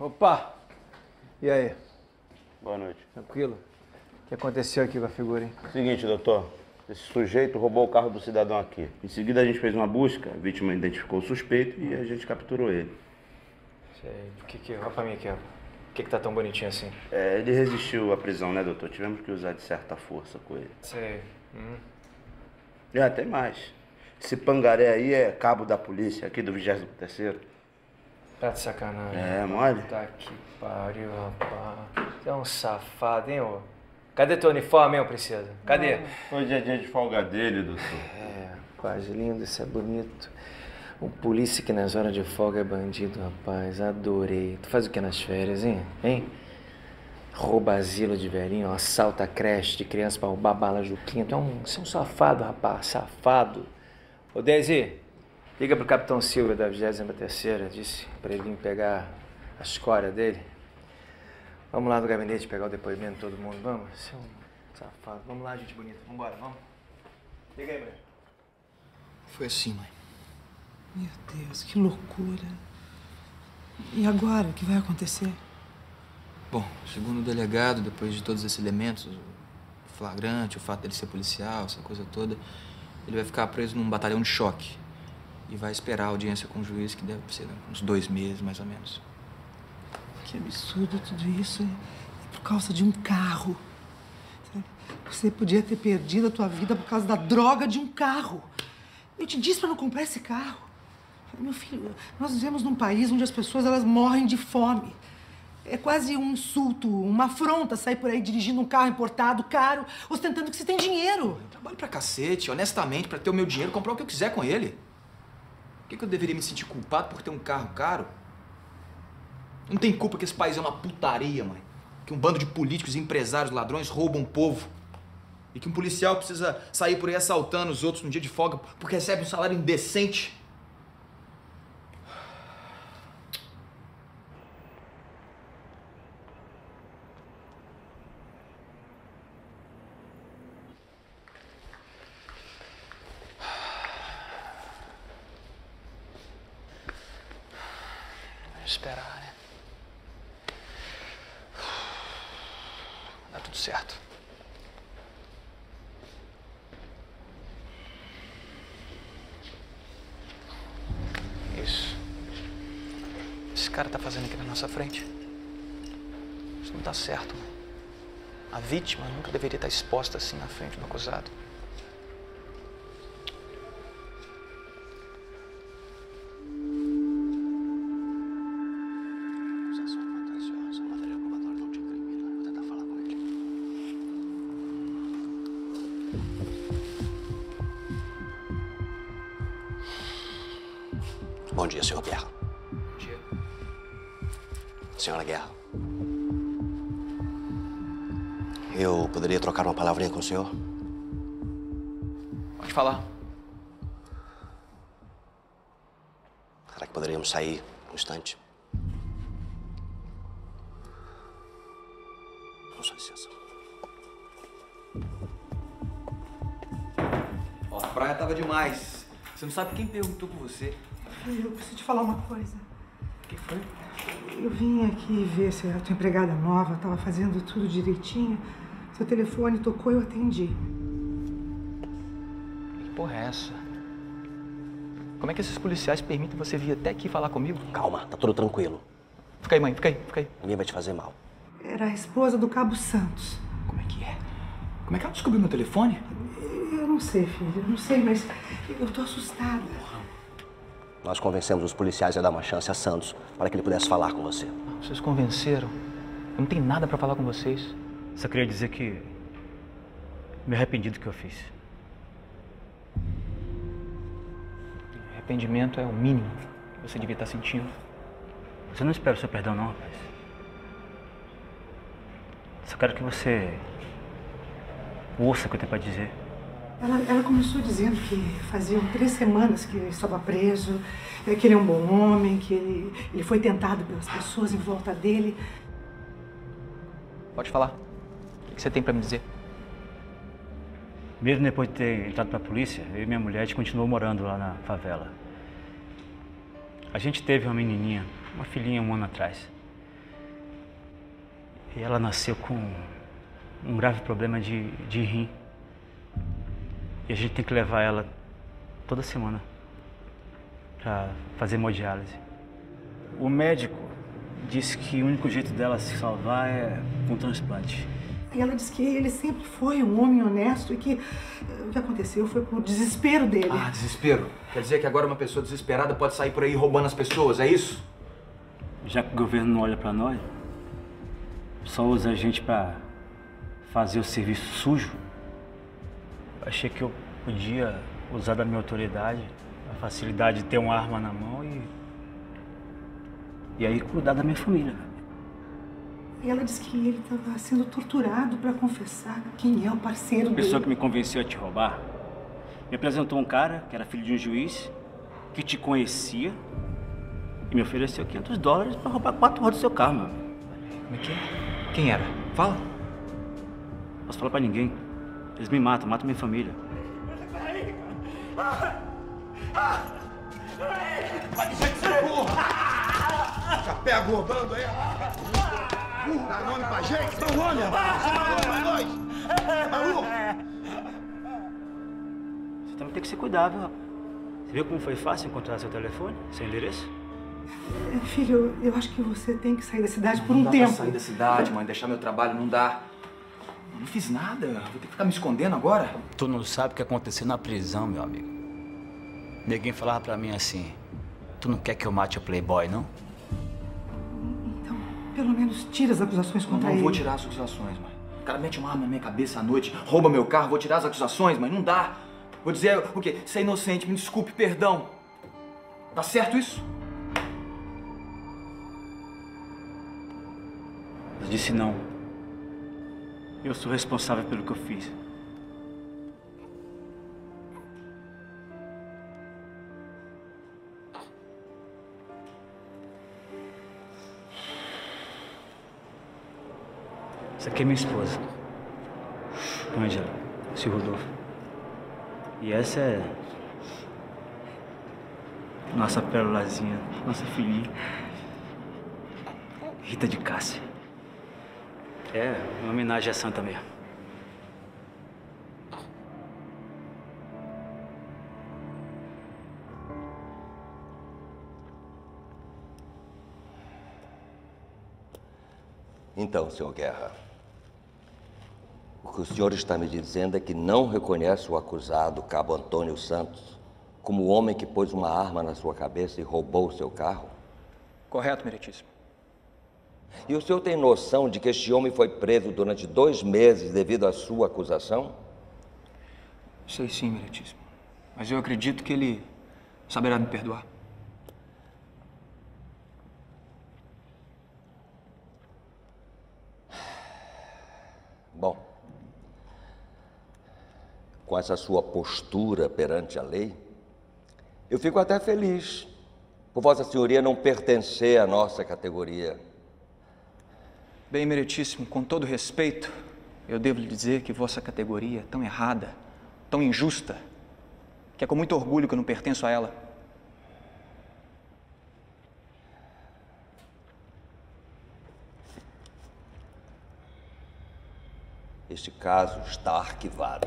Opa! E aí? Boa noite. Tranquilo? O que aconteceu aqui com a figura, hein? Seguinte, doutor. Esse sujeito roubou o carro do cidadão aqui. Em seguida a gente fez uma busca, a vítima identificou o suspeito e a gente capturou ele. Sei. O que que... Olha pra mim aqui, ó. O que que tá tão bonitinho assim? É, ele resistiu à prisão, né, doutor? Tivemos que usar de certa força com ele. Sei. Hum. E até mais. Esse pangaré aí é cabo da polícia, aqui do 23º. Tá de sacanagem. É, mole? Tá que pariu, rapaz. Você é um safado, hein, ô? Cadê teu uniforme, hein, ô princesa? Cadê? Hoje é dia de folga dele, doutor. É, quase lindo, isso é bonito. Um polícia que nas horas de folga é bandido, rapaz. Adorei. Tu faz o que nas férias, hein? Hein? Rouba asilo de velhinho, assalta creche de criança pra roubar bala Juquinha. Tu é um, você é um safado, rapaz. Safado. Ô, Desi, liga pro Capitão Silva da 23ª. Disse pra ele vir pegar a escória dele. Vamos lá no gabinete pegar o depoimento de todo mundo. Vamos? Você é um safado. Vamos lá, gente bonita. Vambora, vamos. Liga aí, mulher. Foi assim, mãe. Meu Deus, que loucura. E agora, o que vai acontecer? Bom, segundo o delegado, depois de todos esses elementos, o flagrante, o fato dele ser policial, essa coisa toda, ele vai ficar preso num batalhão de choque. E vai esperar a audiência com o juiz, que deve ser uns dois meses, mais ou menos. Que absurdo tudo isso. É por causa de um carro. Você podia ter perdido a tua vida por causa da droga de um carro. Eu te disse para não comprar esse carro. Meu filho, nós vivemos num país onde as pessoas elas morrem de fome. É quase um insulto, uma afronta sair por aí dirigindo um carro importado, caro, ostentando que você tem dinheiro. Eu trabalho pra cacete, honestamente, pra ter o meu dinheiro, comprar o que eu quiser com ele. Que, que eu deveria me sentir culpado por ter um carro caro? Não tem culpa que esse país é uma putaria, mãe. Que um bando de políticos, empresários, ladrões roubam o povo. E que um policial precisa sair por aí assaltando os outros no dia de folga porque recebe um salário indecente. Esperar, né? Dá tudo certo. Isso. Esse cara tá fazendo aqui na nossa frente. Isso não tá certo. A vítima nunca deveria estar exposta assim na frente do acusado. Bom dia, senhor Guerra. Bom dia. Senhora Guerra. Eu poderia trocar uma palavrinha com o senhor? Pode falar. Será que poderíamos sair um instante? Demais. Você não sabe quem perguntou por você. Eu preciso te falar uma coisa. O que foi? Eu vim aqui ver se a tua empregada nova estava fazendo tudo direitinho. Seu telefone tocou e eu atendi. Que porra é essa? Como é que esses policiais permitem você vir até aqui falar comigo? Calma, tá tudo tranquilo. Fica aí, mãe, fica aí, fica aí. Ninguém vai te fazer mal. Era a esposa do Cabo Santos. Como é que é? Como é que ela descobriu meu telefone? Eu não sei, filho, eu não sei, mas eu tô assustada. Nós convencemos os policiais a dar uma chance a Santos para que ele pudesse falar com você. Vocês convenceram? Eu não tenho nada pra falar com vocês. Só queria dizer que me arrependi do que eu fiz. Arrependimento é o mínimo que você devia estar sentindo. Você não espera o seu perdão, não, rapaz. Só quero que você ouça o que eu tenho pra dizer. Ela, ela começou dizendo que faziam três semanas que ele estava preso, eh, que ele é um bom homem, que ele, ele foi tentado pelas pessoas em volta dele. Pode falar. O que você tem pra me dizer? Mesmo depois de ter entrado pra polícia, eu e minha mulher a gente continuou morando lá na favela. A gente teve uma menininha, uma filhinha um ano atrás. E ela nasceu com um grave problema de, de rim. E a gente tem que levar ela toda semana para fazer hemodiálise. O médico disse que o único jeito dela se salvar é com transplante. E ela disse que ele sempre foi um homem honesto e que eh, o que aconteceu foi por desespero dele. Ah, desespero. Quer dizer que agora uma pessoa desesperada pode sair por aí roubando as pessoas, é isso? Já que o governo não olha para nós, só usa a gente para fazer o serviço sujo, achei que eu podia usar da minha autoridade, a facilidade de ter uma arma na mão e. e aí cuidar da minha família. E ela disse que ele estava sendo torturado para confessar quem é o parceiro A pessoa dele. que me convenceu a te roubar me apresentou um cara que era filho de um juiz, que te conhecia e me ofereceu 500 dólares para roubar quatro rodas do seu carro, meu amigo. Como é que é? Quem era? Fala. Não posso falar pra ninguém. Eles me matam, matam minha família. Já pega o bando aí. Dá nome pra gente? Dá nome, rapaz. Você dá nome pra nós. É maluco? Você também tem que se cuidar, viu, rapaz? Você viu como foi fácil encontrar seu telefone, seu endereço? Filho, eu acho que você tem que sair da cidade por um não dá tempo. pra sair da cidade, mãe, deixar meu trabalho, não dá. Não fiz nada, vou ter que ficar me escondendo agora. Tu não sabe o que aconteceu na prisão, meu amigo. Ninguém falava pra mim assim: Tu não quer que eu mate o Playboy, não? Então, pelo menos tira as acusações Não, contra não ele. vou tirar as acusações, mãe. O cara mete uma arma na minha cabeça à noite, rouba meu carro, vou tirar as acusações, mãe. Não dá. Vou dizer o quê? Você é inocente, me desculpe, perdão. Tá certo isso? Eu disse não. Eu sou responsável pelo que eu fiz. Essa aqui é minha esposa. Angela, seu Rodolfo. E essa é. Nossa pérolazinha, nossa filhinha. Rita de Cássia. É, uma homenagem à santa mesmo. Então, senhor Guerra, o que o senhor está me dizendo é que não reconhece o acusado, Cabo Antônio Santos, como o homem que pôs uma arma na sua cabeça e roubou o seu carro? Correto, meritíssimo. E o senhor tem noção de que este homem foi preso durante dois meses devido à sua acusação? Sei sim, meritíssimo. Mas eu acredito que ele saberá me perdoar. Bom, com essa sua postura perante a lei, eu fico até feliz por Vossa Senhoria não pertencer à nossa categoria. Bem, meritíssimo, com todo respeito, eu devo lhe dizer que vossa categoria é tão errada, tão injusta, que é com muito orgulho que eu não pertenço a ela. Este caso está arquivado.